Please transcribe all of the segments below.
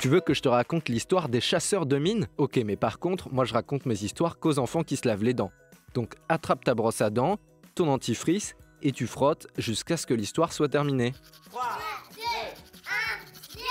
Tu veux que je te raconte l'histoire des chasseurs de mines? Ok, mais par contre, moi je raconte mes histoires qu'aux enfants qui se lavent les dents. Donc attrape ta brosse à dents, ton antifrice, et tu frottes jusqu'à ce que l'histoire soit terminée. 3, 2, 1, 0,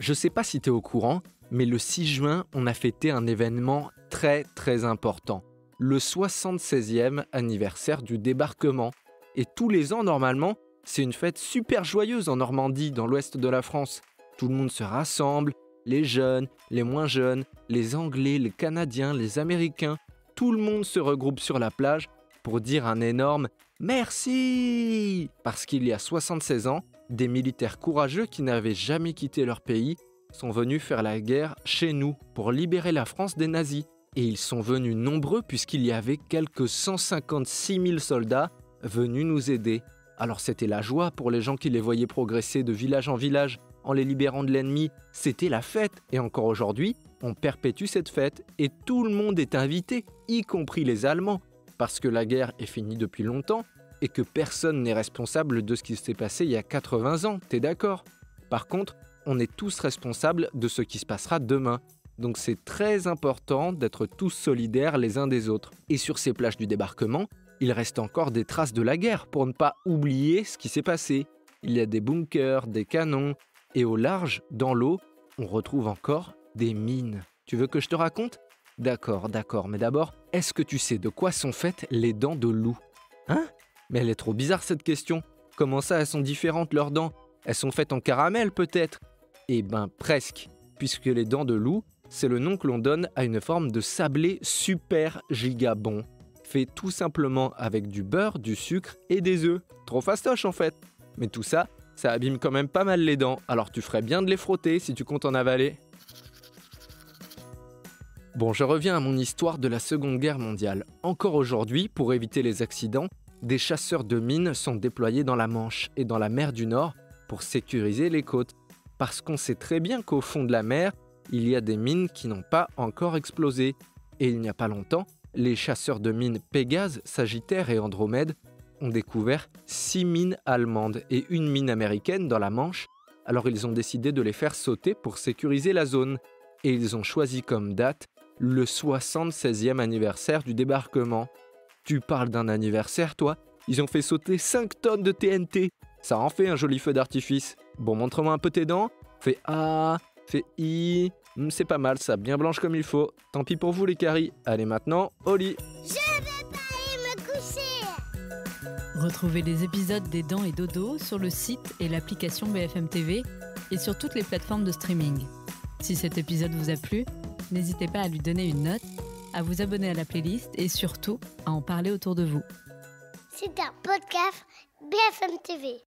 Je sais pas si tu es au courant, mais le 6 juin, on a fêté un événement très très important. Le 76e anniversaire du débarquement. Et tous les ans, normalement, c'est une fête super joyeuse en Normandie, dans l'ouest de la France. Tout le monde se rassemble, les jeunes, les moins jeunes, les Anglais, les Canadiens, les Américains, tout le monde se regroupe sur la plage pour dire un énorme Merci Parce qu'il y a 76 ans, des militaires courageux qui n'avaient jamais quitté leur pays sont venus faire la guerre chez nous pour libérer la France des nazis. Et ils sont venus nombreux puisqu'il y avait quelques 156 000 soldats venus nous aider. Alors c'était la joie pour les gens qui les voyaient progresser de village en village en les libérant de l'ennemi, c'était la fête. Et encore aujourd'hui, on perpétue cette fête et tout le monde est invité, y compris les Allemands, parce que la guerre est finie depuis longtemps et que personne n'est responsable de ce qui s'est passé il y a 80 ans, t'es d'accord? Par contre, on est tous responsables de ce qui se passera demain. Donc c'est très important d'être tous solidaires les uns des autres. Et sur ces plages du débarquement, il reste encore des traces de la guerre pour ne pas oublier ce qui s'est passé. Il y a des bunkers, des canons, et au large, dans l'eau, on retrouve encore des mines. Tu veux que je te raconte? D'accord, d'accord, mais d'abord, est-ce que tu sais de quoi sont faites les dents de loup? Hein? Mais elle est trop bizarre cette question. Comment ça, elles sont différentes leurs dents? Elles sont faites en caramel peut-être? Eh ben presque, puisque les dents de loup, c'est le nom que l'on donne à une forme de sablé super giga bon, fait tout simplement avec du beurre, du sucre et des œufs. Trop fastoche en fait. Mais tout ça, ça abîme quand même pas mal les dents, alors tu ferais bien de les frotter si tu comptes en avaler. Bon, je reviens à mon histoire de la Seconde Guerre mondiale. Encore aujourd'hui, pour éviter les accidents, des chasseurs de mines sont déployés dans la Manche et dans la mer du Nord pour sécuriser les côtes. Parce qu'on sait très bien qu'au fond de la mer, il y a des mines qui n'ont pas encore explosé. Et il n'y a pas longtemps, les chasseurs de mines Pégase, Sagittaire et Andromède ont découvert six mines allemandes et une mine américaine dans la Manche, alors ils ont décidé de les faire sauter pour sécuriser la zone, et ils ont choisi comme date le 76e anniversaire du débarquement. Tu parles d'un anniversaire, toi? Ils ont fait sauter 5 tonnes de TNT. Ça en fait un joli feu d'artifice. Bon, montre-moi un peu tes dents. Fais A, fais I. Hmm, c'est pas mal ça, bien blanche comme il faut. Tant pis pour vous les caries. Allez maintenant, au lit. Retrouvez les épisodes des Dents et Dodo sur le site et l'application BFM TV et sur toutes les plateformes de streaming. Si cet épisode vous a plu, n'hésitez pas à lui donner une note, à vous abonner à la playlist et surtout à en parler autour de vous. C'est un podcast BFM TV.